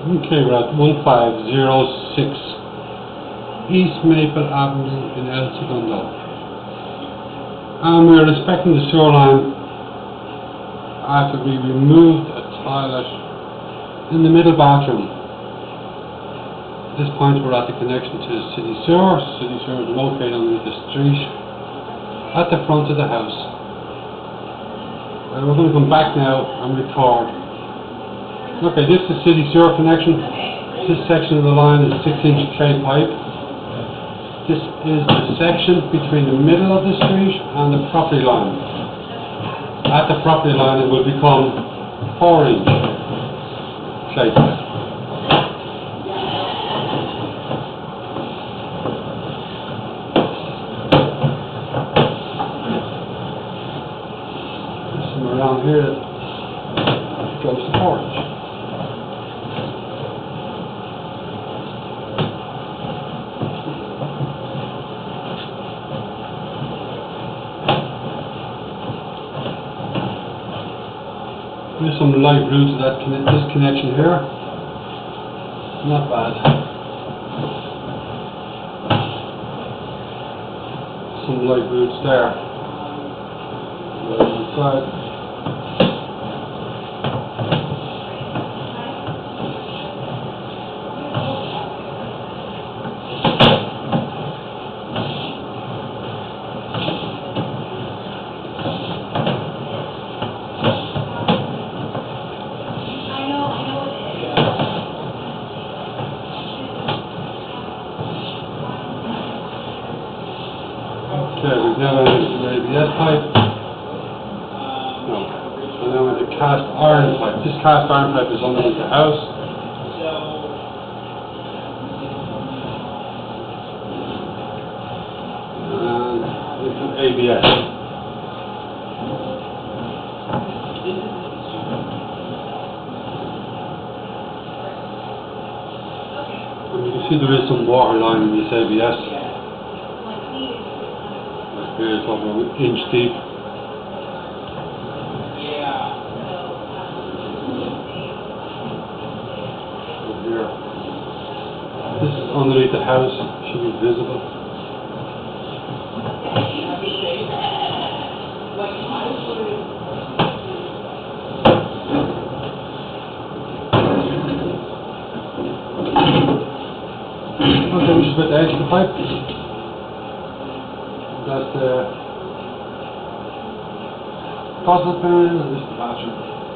Okay, we're at one five zero six East Maple Avenue in El Segundo. Um, and we're inspecting the sewer line after we removed a toilet in the middle bathroom. At this point, we're at the connection to the city sewer. City sewer is located underneath the street at the front of the house. And we're going to come back now and record Okay, this is city sewer connection. This section of the line is six inch clay pipe. This is the section between the middle of the street and the property line. At the property line, it will become four inch clay pipe. Around here that goes to four inch. There's some light blue to that, conne- this connection here. Not bad. Some light roots there. Right on the side. Okay, we've now entered the ABS pipe. No, so now into cast iron pipe. This cast iron pipe is underneath the house. And into ABS. And you can see there is some water line in this ABS. Here it's over an inch deep. Over here. This is underneath the house, should be visible. Okay, we just put the edge of the pipe. The faucet pan, is bathroom.